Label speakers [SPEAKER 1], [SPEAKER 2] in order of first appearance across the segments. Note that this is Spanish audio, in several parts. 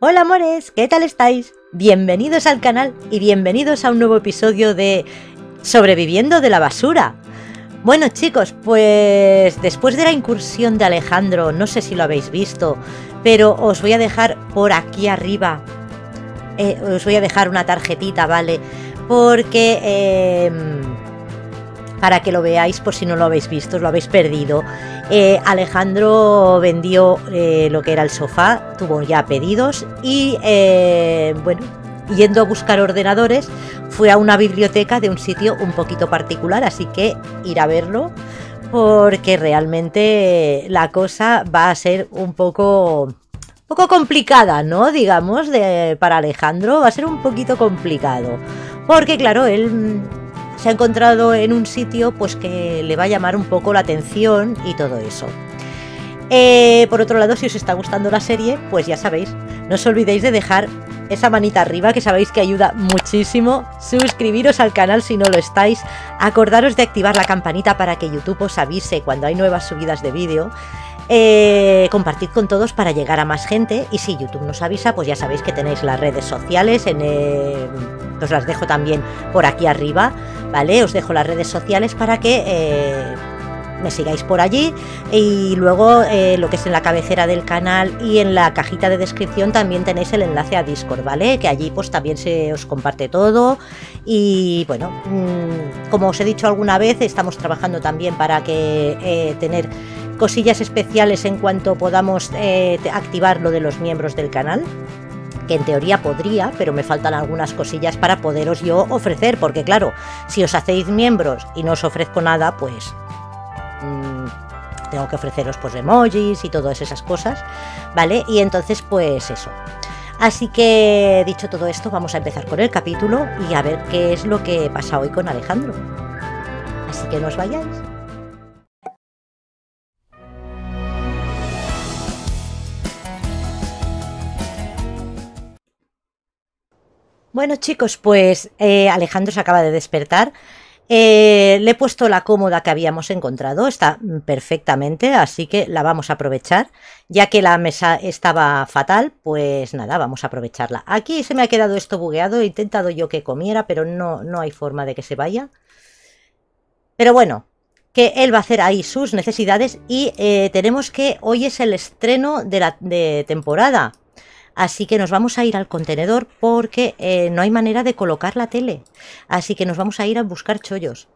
[SPEAKER 1] Hola amores, ¿qué tal estáis? Bienvenidos al canal y bienvenidos a un nuevo episodio de Sobreviviendo de la basura. Bueno chicos, pues después de la incursión de Alejandro, no sé si lo habéis visto, pero os voy a dejar por aquí arriba, eh, os voy a dejar una tarjetita, ¿vale? Porque... Eh, para que lo veáis por si no lo habéis visto, lo habéis perdido. Eh, Alejandro vendió eh, lo que era el sofá, tuvo ya pedidos y eh, bueno, yendo a buscar ordenadores, fue a una biblioteca de un sitio un poquito particular, así que ir a verlo porque realmente la cosa va a ser un poco poco complicada, ¿no? Digamos, de, para Alejandro va a ser un poquito complicado. Porque claro, él se ha encontrado en un sitio pues que le va a llamar un poco la atención y todo eso. Eh, por otro lado, si os está gustando la serie, pues ya sabéis, no os olvidéis de dejar esa manita arriba que sabéis que ayuda muchísimo, suscribiros al canal si no lo estáis, acordaros de activar la campanita para que YouTube os avise cuando hay nuevas subidas de vídeo eh, compartid con todos para llegar a más gente y si YouTube nos avisa, pues ya sabéis que tenéis las redes sociales, en, eh, os las dejo también por aquí arriba, ¿vale? Os dejo las redes sociales para que eh, me sigáis por allí y luego lo que es en la cabecera del canal y en la cajita de descripción también tenéis el enlace a Discord, ¿vale? Que allí pues también se os comparte todo y bueno, mmm, como os he dicho alguna vez, estamos trabajando también para que tener cosillas especiales en cuanto podamos eh, activar lo de los miembros del canal que en teoría podría, pero me faltan algunas cosillas para poderos yo ofrecer, porque claro, si os hacéis miembros y no os ofrezco nada, pues mmm, tengo que ofreceros pues emojis y todas esas cosas, ¿vale? Y entonces pues eso. Así que dicho todo esto, vamos a empezar con el capítulo y a ver qué es lo que pasa hoy con Alejandro. Así que no os vayáis. Bueno chicos, pues eh, Alejandro se acaba de despertar. Eh, le he puesto la cómoda que habíamos encontrado, está perfectamente, así que la vamos a aprovechar. Ya que la mesa estaba fatal, pues nada, vamos a aprovecharla. Aquí se me ha quedado esto bugueado, he intentado yo que comiera, pero no, no hay forma de que se vaya. Pero bueno, que él va a hacer ahí sus necesidades y eh, tenemos que hoy es el estreno de la de temporada. Así que nos vamos a ir al contenedor porque eh, no hay manera de colocar la tele. Así que nos vamos a ir a buscar chollos.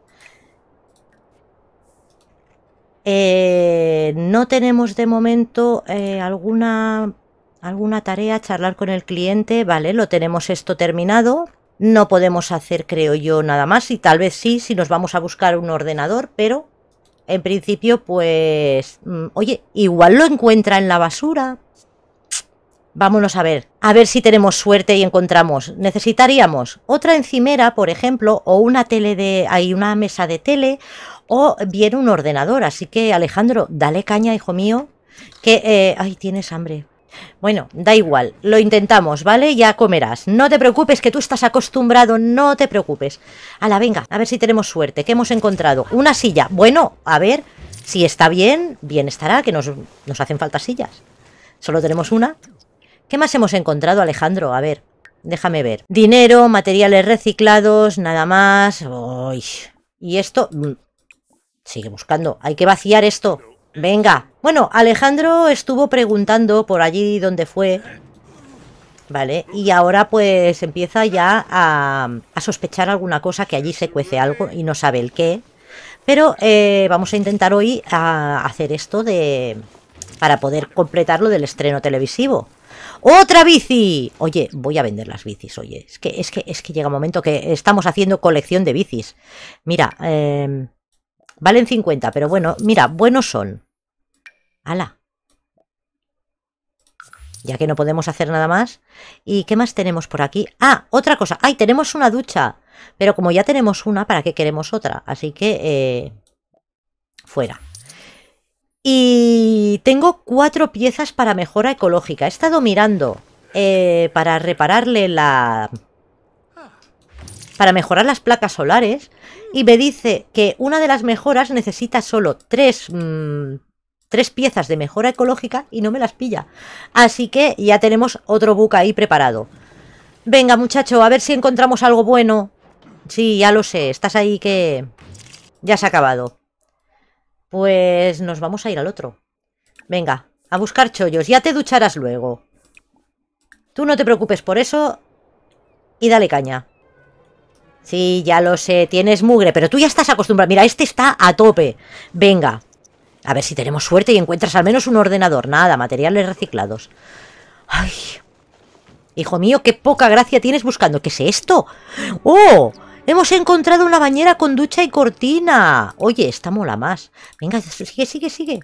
[SPEAKER 1] Eh, no tenemos de momento eh, alguna, alguna tarea, charlar con el cliente. Vale, lo tenemos esto terminado. No podemos hacer, creo yo, nada más. Y tal vez sí, si nos vamos a buscar un ordenador, pero en principio, pues... Mm, oye, igual lo encuentra en la basura. Vámonos a ver, a ver si tenemos suerte y encontramos. Necesitaríamos otra encimera, por ejemplo, o una tele de. hay una mesa de tele, o bien un ordenador. Así que, Alejandro, dale caña, hijo mío. Que. Eh, ay, tienes hambre. Bueno, da igual, lo intentamos, ¿vale? Ya comerás. No te preocupes, que tú estás acostumbrado, no te preocupes. la venga, a ver si tenemos suerte. ¿Qué hemos encontrado? Una silla. Bueno, a ver, si está bien, bien estará, que nos, nos hacen falta sillas. Solo tenemos una. ¿Qué más hemos encontrado, Alejandro? A ver, déjame ver. Dinero, materiales reciclados, nada más. Y esto... Mm, sigue buscando. Hay que vaciar esto. Venga. Bueno, Alejandro estuvo preguntando por allí donde fue. Vale, y ahora pues empieza ya a, sospechar alguna cosa que allí se cuece algo y no sabe el qué. Pero eh, vamos a intentar hoy hacer esto de para poder completar lo del estreno televisivo. ¡Otra bici! Oye, voy a vender las bicis, oye. Es que, es que, es que llega un momento que estamos haciendo colección de bicis. Mira, eh, valen 50, pero bueno, mira, buenos son. ¡Hala! Ya que no podemos hacer nada más. ¿Y qué más tenemos por aquí? Ah, otra cosa. ¡Ay, tenemos una ducha! Pero como ya tenemos una, ¿para qué queremos otra? Así que... Eh, fuera. Y tengo cuatro piezas para mejora ecológica. He estado mirando eh, para repararle la... Para mejorar las placas solares. Y me dice que una de las mejoras necesita solo tres... Mmm, tres piezas de mejora ecológica y no me las pilla. Así que ya tenemos otro book ahí preparado. Venga, muchacho, a ver si encontramos algo bueno. Sí, ya lo sé, estás ahí que... Ya se ha acabado. Pues nos vamos a ir al otro. Venga, a buscar chollos. Ya te ducharás luego. Tú no te preocupes por eso. Y dale caña. Sí, ya lo sé, tienes mugre, pero tú ya estás acostumbrado. Mira, este está a tope. Venga. A ver si tenemos suerte y encuentras al menos un ordenador. Nada, materiales reciclados. Ay. Hijo mío, qué poca gracia tienes buscando. ¿Qué es esto? ¡Oh! Hemos encontrado una bañera con ducha y cortina. Oye, esta mola más. Venga, sigue, sigue, sigue.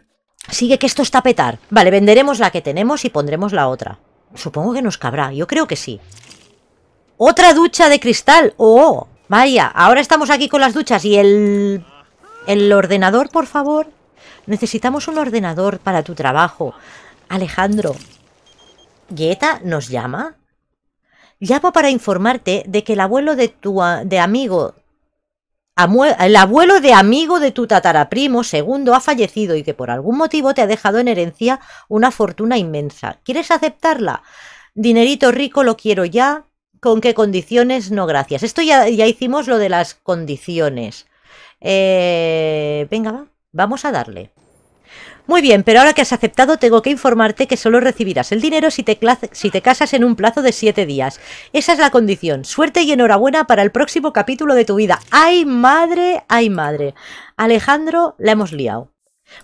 [SPEAKER 1] Sigue que esto está a petar. Vale, venderemos la que tenemos y pondremos la otra. Supongo que nos cabrá. Yo creo que sí. ¡Otra ducha de cristal! ¡Oh! Vaya, ahora estamos aquí con las duchas y el... El ordenador, por favor. Necesitamos un ordenador para tu trabajo. Alejandro. ¿Gueta nos llama? Llamo para informarte de que el abuelo de tu de amigo... El abuelo de amigo de tu tataraprimo segundo ha fallecido y que por algún motivo te ha dejado en herencia una fortuna inmensa. ¿Quieres aceptarla? Dinerito rico lo quiero ya. ¿Con qué condiciones? No, gracias. Esto ya, ya hicimos lo de las condiciones. Eh, venga, va. Vamos a darle. Muy bien, pero ahora que has aceptado tengo que informarte que solo recibirás el dinero si te, casas en un plazo de siete días. Esa es la condición. Suerte y enhorabuena para el próximo capítulo de tu vida. ¡Ay, madre! ¡Ay, madre! Alejandro, la hemos liado.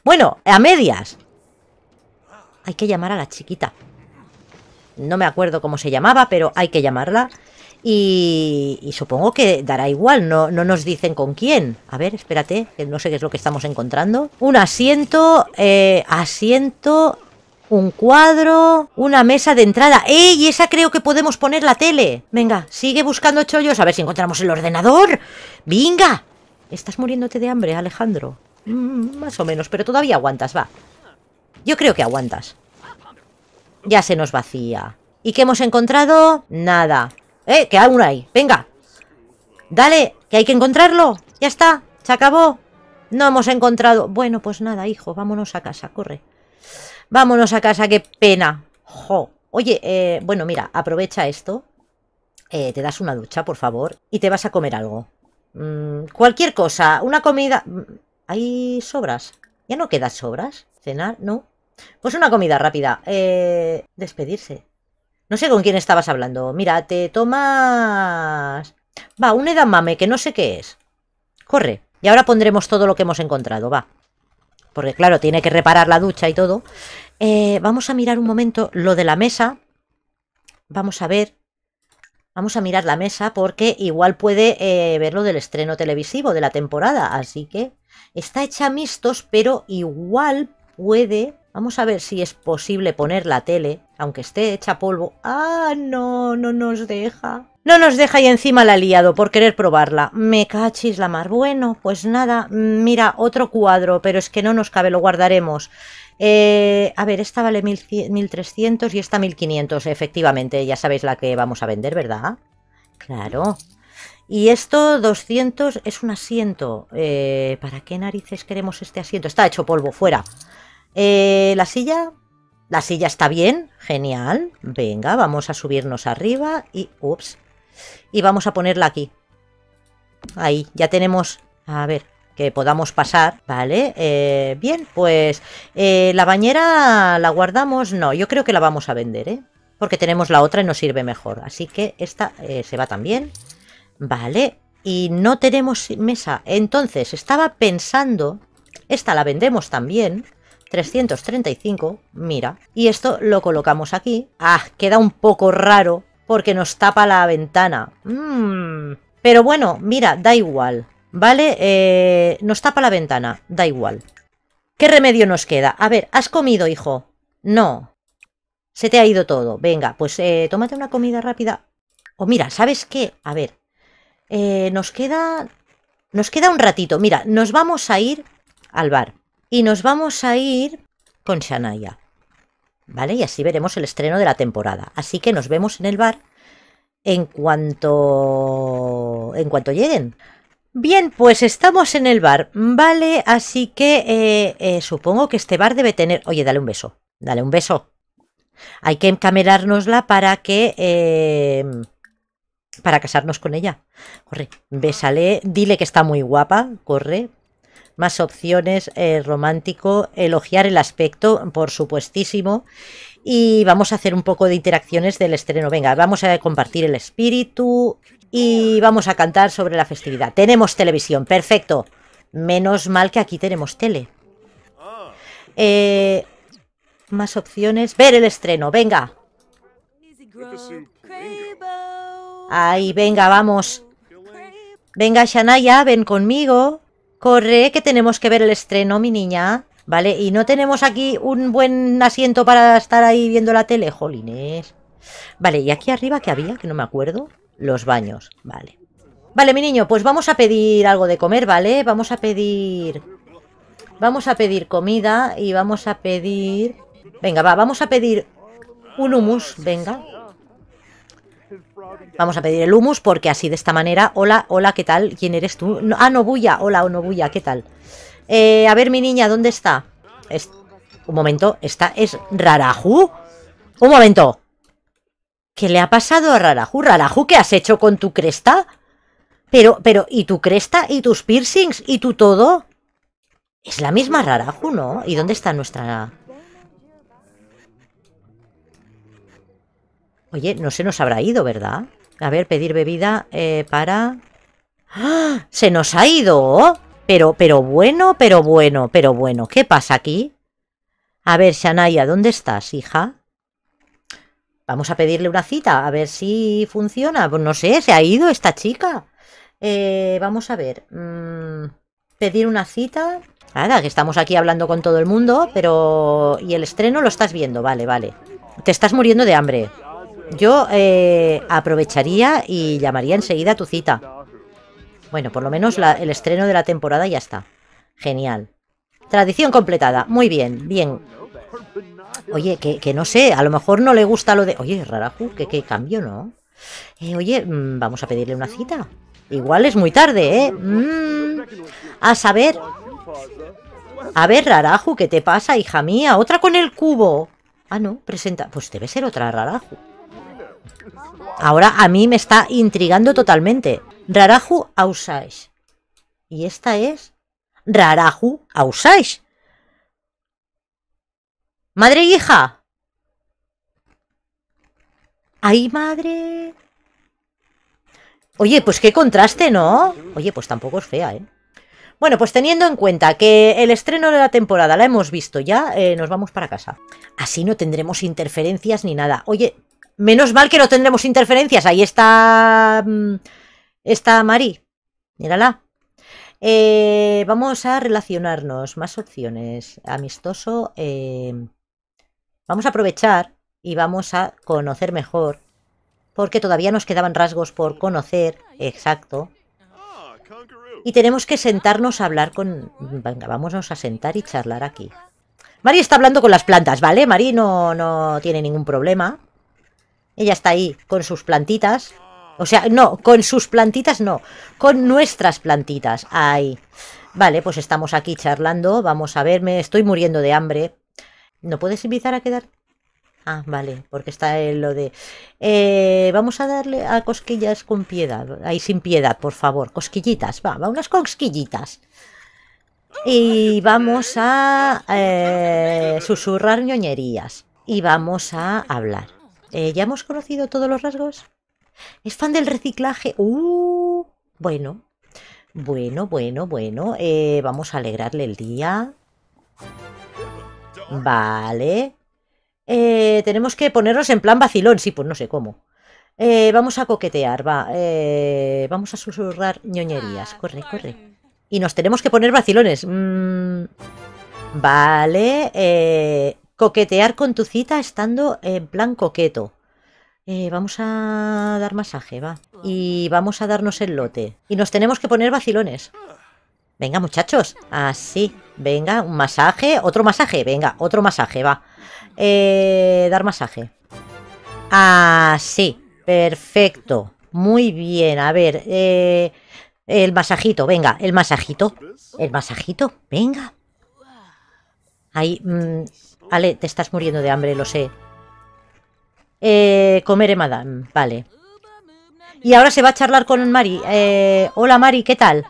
[SPEAKER 1] Bueno, a medias. Hay que llamar a la chiquita. No me acuerdo cómo se llamaba, pero hay que llamarla. Y, supongo que dará igual, no, no nos dicen con quién. A ver, espérate, que no sé qué es lo que estamos encontrando. Un asiento, eh, asiento, un cuadro, una mesa de entrada. ¡Ey! Esa creo que podemos poner la tele. Venga, sigue buscando chollos a ver si encontramos el ordenador. ¡Venga! ¿Estás muriéndote de hambre, Alejandro? Mm, más o menos, pero todavía aguantas, va. Yo creo que aguantas. Ya se nos vacía. ¿Y qué hemos encontrado? Nada. ¡Eh! Que aún hay. Venga. Dale, que hay que encontrarlo. Ya está. Se acabó. No hemos encontrado. Bueno, pues nada, hijo. Vámonos a casa. Corre. Vámonos a casa. Qué pena. Jo. Oye, eh, bueno, mira, aprovecha esto. Eh, te das una ducha, por favor. Y te vas a comer algo. Mm, cualquier cosa. Una comida... Mm, ¿Hay sobras? ¿Ya no quedan sobras? ¿Cenar? ¿No? Pues una comida rápida. Eh, despedirse. No sé con quién estabas hablando. Mira, te tomas... Va, un edamame, que no sé qué es. Corre. Y ahora pondremos todo lo que hemos encontrado, va. Porque claro, tiene que reparar la ducha y todo. Eh, vamos a mirar un momento lo de la mesa. Vamos a ver. Vamos a mirar la mesa porque igual puede eh, ver lo del estreno televisivo de la temporada. Así que está hecha mixtos, pero igual puede Vamos a ver si es posible poner la tele, aunque esté hecha polvo. ¡Ah, no! No nos deja. No nos deja y encima la ha liado por querer probarla. Me cachis la mar. Bueno, pues nada. Mira, otro cuadro, pero es que no nos cabe, lo guardaremos. Eh, a ver, esta vale 1300 y esta 1500, efectivamente. Ya sabéis la que vamos a vender, ¿verdad? Claro. Y esto, 200, es un asiento. Eh, ¿Para qué narices queremos este asiento? Está hecho polvo, fuera. Eh, la silla... La silla está bien, genial. Venga, vamos a subirnos arriba y... Ups. Y vamos a ponerla aquí. Ahí, ya tenemos... A ver, que podamos pasar, ¿vale? Eh, bien, pues eh, la bañera la guardamos, no, yo creo que la vamos a vender, ¿eh? Porque tenemos la otra y nos sirve mejor, así que esta eh, se va también, ¿vale? Y no tenemos mesa, entonces estaba pensando, esta la vendemos también, 335, mira. Y esto lo colocamos aquí. Ah, queda un poco raro porque nos tapa la ventana. Mm. Pero bueno, mira, da igual. ¿Vale? Eh, nos tapa la ventana, da igual. ¿Qué remedio nos queda? A ver, ¿has comido, hijo? No. Se te ha ido todo. Venga, pues eh, tómate una comida rápida. O mira, ¿sabes qué? A ver. Eh, nos queda... Nos queda un ratito. Mira, nos vamos a ir al bar. Y nos vamos a ir con Shania. ¿Vale? Y así veremos el estreno de la temporada. Así que nos vemos en el bar en cuanto... en cuanto lleguen. Bien, pues estamos en el bar, ¿vale? Así que eh, eh, supongo que este bar debe tener... Oye, dale un beso, dale un beso. Hay que encamerárnosla para que... Eh, para casarnos con ella. Corre, bésale, dile que está muy guapa, corre. Más opciones, romántico, elogiar el aspecto, por supuestísimo. Y vamos a hacer un poco de interacciones del estreno. Venga, vamos a compartir el espíritu y vamos a cantar sobre la festividad. Tenemos televisión, perfecto. Menos mal que aquí tenemos tele. Eh, más opciones. Ver el estreno, venga. Ahí, venga, vamos. Venga, Shanaya, ven conmigo. Corre, que tenemos que ver el estreno, mi niña. Vale, y no tenemos aquí un buen asiento para estar ahí viendo la tele, jolines. Vale, y aquí arriba, ¿qué había? Que no me acuerdo. Los baños, vale. Vale, mi niño, pues vamos a pedir algo de comer, ¿vale? Vamos a pedir... Vamos a pedir comida y vamos a pedir... Venga, va, vamos a pedir un humus, venga. Vamos a pedir el humus porque así de esta manera... Hola, hola, ¿qué tal? ¿Quién eres tú? ah, Nobuya, hola, Nobuya, ¿qué tal? Eh, a ver, mi niña, ¿dónde está? Un momento, ¿esta es Raraju? Un momento. ¿Qué le ha pasado a Raraju? Raraju, ¿qué has hecho con tu cresta? Pero, pero, ¿y tu cresta? ¿Y tus piercings? ¿Y tu todo? Es la misma Raraju, ¿no? ¿Y dónde está nuestra...? Oye, no se nos habrá ido, ¿verdad? A ver, pedir bebida eh, para... ¡Ah! ¡Se nos ha ido! Pero, pero bueno, pero bueno, pero bueno. ¿Qué pasa aquí? A ver, Shanaya, ¿dónde estás, hija? Vamos a pedirle una cita, a ver si funciona. Pues no sé, se ha ido esta chica. Eh, vamos a ver. Mm, pedir una cita. Nada, que estamos aquí hablando con todo el mundo, pero... ¿Y el estreno lo estás viendo? Vale, vale. Te estás muriendo de hambre. Yo eh, aprovecharía y llamaría enseguida a tu cita. Bueno, por lo menos el estreno de la temporada ya está. Genial. Tradición completada. Muy bien, bien. Oye, que, no sé, a lo mejor no le gusta lo de... Oye, Raraju, que cambio, ¿no? Eh, oye, mm, vamos a pedirle una cita. Igual es muy tarde, ¿eh? Mm, a saber... A ver, Raraju, ¿qué te pasa, hija mía? Otra con el cubo. Ah, no, presenta... Pues debe ser otra Raraju. Ahora a mí me está intrigando totalmente. Raraju Ausaish. Y esta es Raraju Ausaish. Madre e hija. ¡Ay, madre! Oye, pues qué contraste, ¿no? Oye, pues tampoco es fea, ¿eh? Bueno, pues teniendo en cuenta que el estreno de la temporada la hemos visto ya, eh, nos vamos para casa. Así no tendremos interferencias ni nada. Oye, menos mal que no tendremos interferencias. Ahí está... Mm, está Mari. Mírala. Eh, vamos a relacionarnos. Más opciones. Amistoso. Eh, Vamos a aprovechar y vamos a conocer mejor, porque todavía nos quedaban rasgos por conocer, exacto. Y tenemos que sentarnos a hablar con... Venga, vámonos a sentar y charlar aquí. Mari está hablando con las plantas, ¿vale? Mari no, no tiene ningún problema. Ella está ahí con sus plantitas. O sea, no, con sus plantitas no. Con nuestras plantitas. Ahí. Vale, pues estamos aquí charlando. Vamos a ver, me estoy muriendo de hambre. ¿No puedes invitar a quedar? Ah, vale, porque está en lo de... Eh, vamos a darle a cosquillas con piedad. Ahí sin piedad, por favor. Cosquillitas, va, va, unas cosquillitas. Y vamos a eh, susurrar ñoñerías. Y vamos a hablar. Eh, ¿Ya hemos conocido todos los rasgos? ¿Es fan del reciclaje? Uh, bueno. Bueno, bueno, bueno. vamos a alegrarle el día. Vale. Eh, tenemos que ponernos en plan vacilón. Sí, pues no sé cómo. Eh, vamos a coquetear, va. Eh, vamos a susurrar ñoñerías. Corre, corre. Y nos tenemos que poner vacilones. Mm, vale. Coquetear con tu cita estando en plan coqueto. vamos a dar masaje, va. Y vamos a darnos el lote. Y nos tenemos que poner vacilones. Venga, muchachos. Así. Venga, un masaje. Otro masaje. Venga, otro masaje, va. Eh, dar masaje. Así. Perfecto. Muy bien. A ver. Eh, El masajito, venga, el masajito. El masajito, venga. Ahí, mm, Ale, te estás muriendo de hambre, lo sé. Eh, comeré madame, vale. Y ahora se va a charlar con Mari. Eh, hola Mari, ¿qué tal?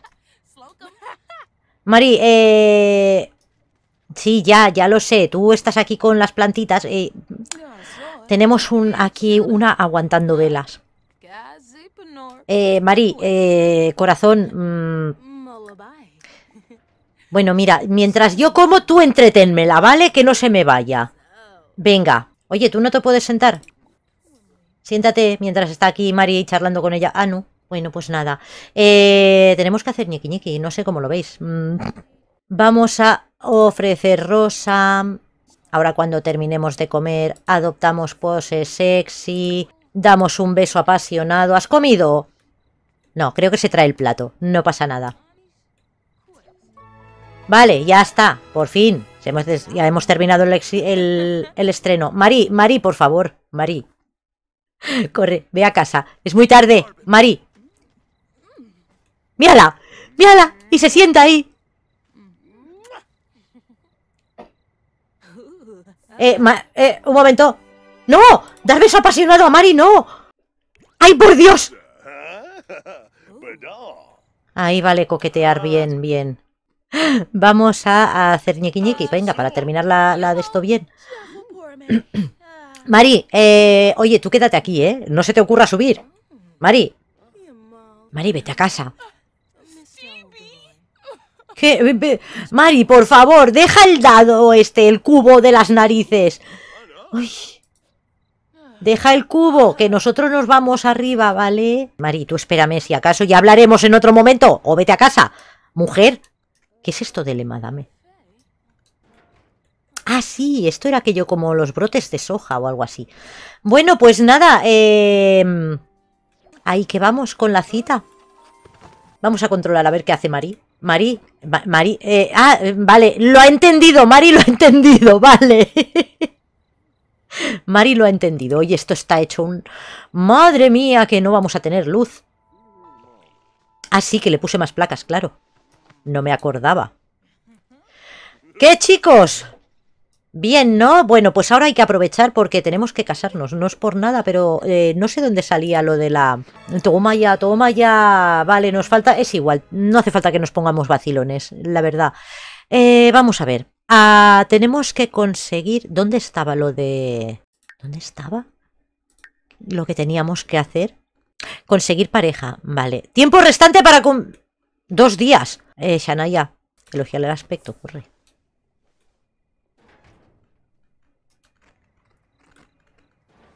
[SPEAKER 1] Mari, eh... Sí, ya, ya lo sé. Tú estás aquí con las plantitas. Eh, tenemos un, aquí una aguantando velas. Eh, Mari, eh, corazón... mm, bueno, mira, mientras yo como, tú entreténmela, ¿vale? Que no se me vaya. Venga. Oye, ¿tú no te puedes sentar? Siéntate mientras está aquí Mari charlando con ella. Ah, no. Bueno, pues nada. Eh, tenemos que hacer ñiqui ñiqui. No sé cómo lo veis. Mm. Vamos a ofrecer rosa. Ahora cuando terminemos de comer, adoptamos pose sexy. Damos un beso apasionado. ¿Has comido? No, creo que se trae el plato. No pasa nada. Vale, ya está. Por fin. Hemos Ya hemos terminado el, exi- el- el estreno. Mari, Mari, por favor. Mari. Corre, ve a casa. Es muy tarde. Mari. Mírala. Mírala. Y se sienta ahí. Eh, ma- eh, un momento. ¡No! ¡Dar beso apasionado a Mari, no! ¡Ay, por Dios! Ahí vale coquetear bien, bien. Vamos a, hacer ñiqui ñiqui. Venga, para terminar la, la de esto bien. Mari, eh, oye, tú quédate aquí, ¿eh? No se te ocurra subir. Mari, Mari, vete a casa. ¿Qué? Mari, por favor, deja el dado este, el cubo de las narices. Uy. Deja el cubo, que nosotros nos vamos arriba, ¿vale? Mari, tú espérame, si acaso ya hablaremos en otro momento. O vete a casa. Mujer, ¿qué es esto de le madame? Ah, sí, esto era aquello como los brotes de soja o algo así. Bueno, pues nada, eh... ahí que vamos con la cita. Vamos a controlar a ver qué hace Mari. Mari, Ma- Mari, eh, ah, vale, lo ha entendido, Mari lo ha entendido, vale. Mari lo ha entendido. Oye, esto está hecho un... Madre mía, que no vamos a tener luz. Ah, sí, que le puse más placas, claro. No me acordaba. ¿Qué, chicos? Bien, ¿no? Bueno, pues ahora hay que aprovechar porque tenemos que casarnos. No es por nada, pero eh, no sé dónde salía lo de la... Toma ya, toma ya. Vale, nos falta... Es igual, no hace falta que nos pongamos vacilones, la verdad. Eh, vamos a ver. Ah, tenemos que conseguir... ¿Dónde estaba lo de... ¿Dónde estaba? Lo que teníamos que hacer. Conseguir pareja. Vale. Tiempo restante para... Dos días. Eh, Shanaya. Elogia el aspecto, corre.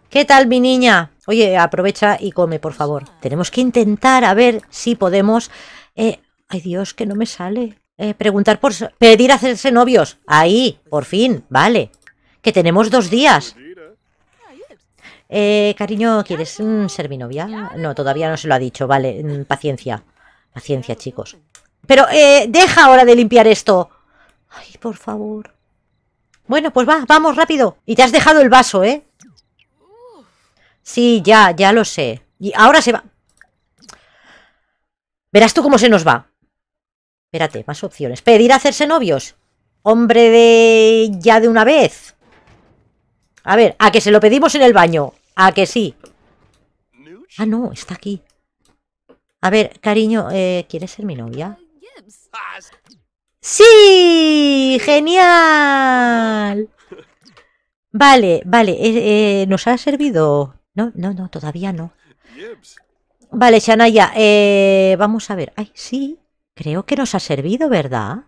[SPEAKER 1] ¿Qué tal, mi niña? Oye, aprovecha y come, por favor. Tenemos que intentar a ver si podemos... eh, Ay, Dios, que no me sale. Eh, preguntar por... Pedir hacerse novios. Ahí, por fin, vale. Que tenemos dos días. Eh, cariño, ¿quieres mm, ser mi novia? No, todavía no se lo ha dicho. Vale, mm, paciencia. Paciencia, chicos. Pero, eh, deja ahora de limpiar esto. Ay, por favor. Bueno, pues va, vamos rápido. Y te has dejado el vaso, ¿eh? Sí, ya, ya lo sé. Y ahora se va. Verás tú cómo se nos va. Espérate, más opciones. Pedir hacerse novios. Hombre de... ya de una vez. A ver, a que se lo pedimos en el baño. A que sí. Ah, no, está aquí. A ver, cariño, eh, ¿quieres ser mi novia? ¡Sí! ¡Genial! Vale, vale, eh, eh, ¿nos ha servido? No, no, no, todavía no. Vale, Shanaya, eh, vamos a ver. Ay, sí, creo que nos ha servido, ¿verdad?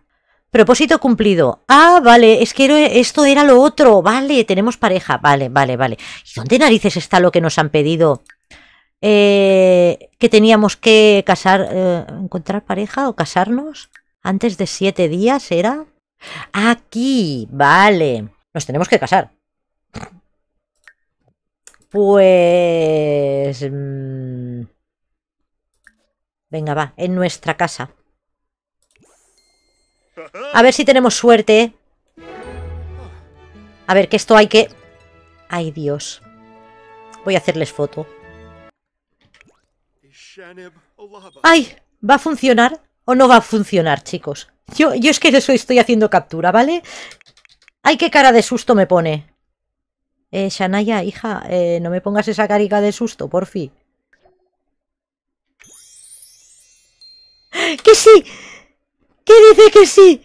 [SPEAKER 1] Propósito cumplido. Ah, vale, es que esto era lo otro. Vale, tenemos pareja. Vale, vale, vale. ¿Y dónde narices está lo que nos han pedido? Eh, que teníamos que casar, eh, encontrar pareja o casarnos antes de siete días, ¿era? Aquí, vale. Nos tenemos que casar. Pues... mm, Venga, va, en nuestra casa. A ver si tenemos suerte. A ver, que esto hay que... Ay, Dios. Voy a hacerles foto. ¡Ay! ¿Va a funcionar o no va a funcionar, chicos? Yo, yo es que eso estoy haciendo captura, ¿vale? ¡Ay, qué cara de susto me pone! Eh, Shanaya, hija, eh, no me pongas esa carica de susto, por fin. ¡Que sí! ¿Qué dice que sí?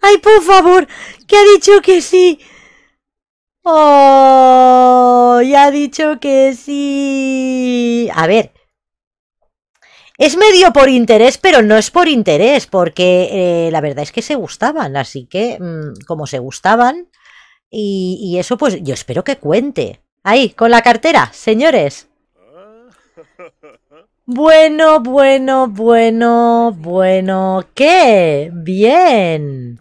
[SPEAKER 1] ¡Ay, por favor! ¿Qué ha dicho que sí? ¡Oh! Ya ha dicho que sí. A ver. Es medio por interés, pero no es por interés, porque eh, la verdad es que se gustaban, así que mm, como se gustaban, y, y eso pues yo espero que cuente. Ahí, con la cartera, señores. Bueno, bueno, bueno, bueno. ¿Qué? Bien.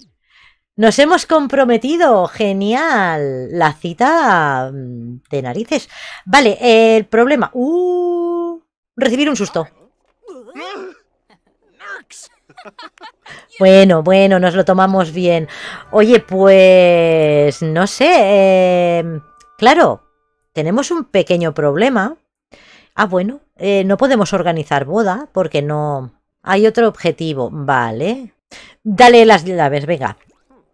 [SPEAKER 1] Nos hemos comprometido. Genial. La cita mm, de narices. Vale, el problema. Uh, recibir un susto. Bueno, bueno, nos lo tomamos bien. Oye, pues... No sé. Eh, claro, tenemos un pequeño problema. Ah, bueno, eh, no podemos organizar boda porque no... Hay otro objetivo. Vale. Dale las llaves, venga.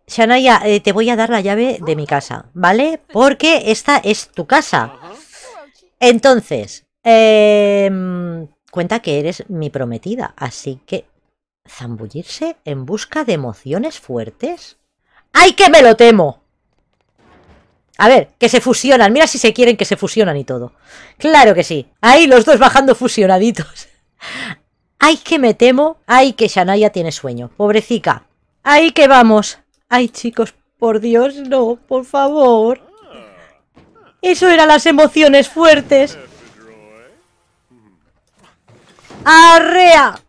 [SPEAKER 1] Shanaya, eh, te voy a dar la llave de mi casa, ¿vale? Porque esta es tu casa. Entonces, em, cuenta que eres mi prometida, así que zambullirse en busca de emociones fuertes. ¡Ay, que me lo temo! A ver, que se fusionan. Mira si se quieren que se fusionan y todo. Claro que sí. Ahí los dos bajando fusionaditos. Ay, que me temo. Ay, que Shanaya tiene sueño. Pobrecica. Ay, que vamos. Ay, chicos, por Dios, no, por favor. Eso eran las emociones fuertes. ¡Arrea!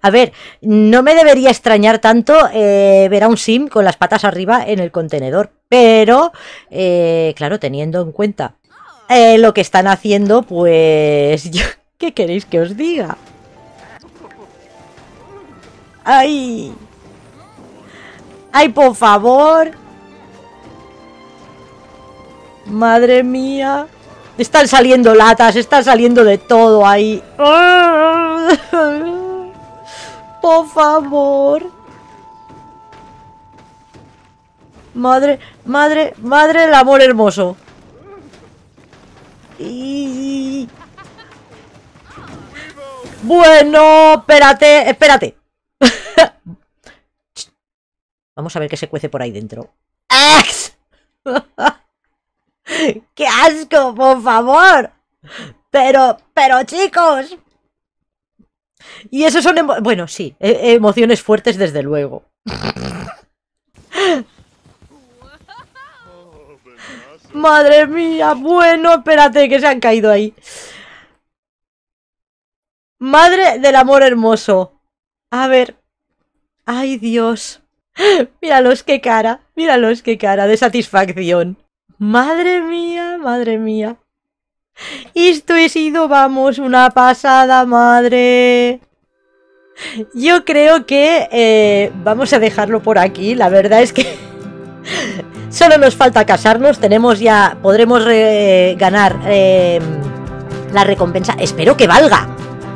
[SPEAKER 1] A ver, no me debería extrañar tanto eh, ver a un sim con las patas arriba en el contenedor, pero, eh, claro, teniendo en cuenta eh, lo que están haciendo, pues... ¿Qué queréis que os diga? ¡Ay! ¡Ay, por favor! Madre mía. Están saliendo latas, están saliendo de todo ahí. Por favor. Madre, madre, madre del amor hermoso. Y... Bueno, espérate, espérate. Vamos a ver qué se cuece por ahí dentro. ¡Qué asco, por favor! Pero, pero chicos. Y eso son... bueno, sí, e, emociones fuertes desde luego. Madre mía, bueno, espérate que se han caído ahí. Madre del amor hermoso. A ver. Ay, Dios. Míralos qué cara, míralos qué cara de satisfacción. Madre mía, madre mía. Esto ha sido, vamos, una pasada, madre. Yo creo que eh, vamos a dejarlo por aquí. La verdad es que solo nos falta casarnos. Tenemos ya, podremos ganar eh, la recompensa. Espero que valga.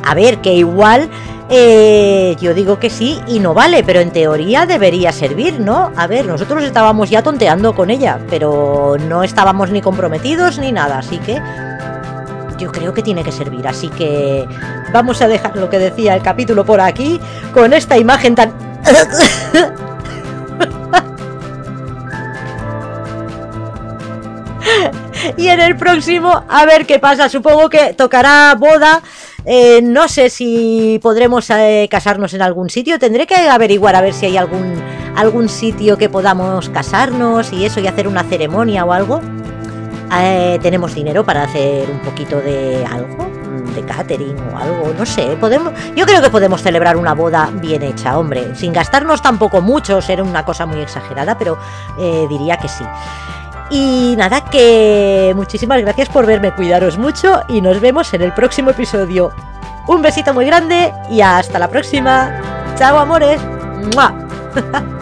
[SPEAKER 1] A ver, que igual eh, yo digo que sí y no vale, pero en teoría debería servir, ¿no? A ver, nosotros estábamos ya tonteando con ella, pero no estábamos ni comprometidos ni nada, así que yo creo que tiene que servir. Así que vamos a dejar lo que decía el capítulo por aquí, con esta imagen tan... y en el próximo, a ver qué pasa. Supongo que tocará boda eh, no sé si podremos eh, casarnos en algún sitio. Tendré que averiguar a ver si hay algún, algún sitio que podamos casarnos y eso y hacer una ceremonia o algo. Eh, tenemos dinero para hacer un poquito de algo, mm, de catering o algo, no sé. Podemos, yo creo que podemos celebrar una boda bien hecha, hombre, sin gastarnos tampoco mucho, ser una cosa muy exagerada, pero diría que sí. Y nada, que muchísimas gracias por verme, cuidaros mucho y nos vemos en el próximo episodio. Un besito muy grande y hasta la próxima. Chao, amores.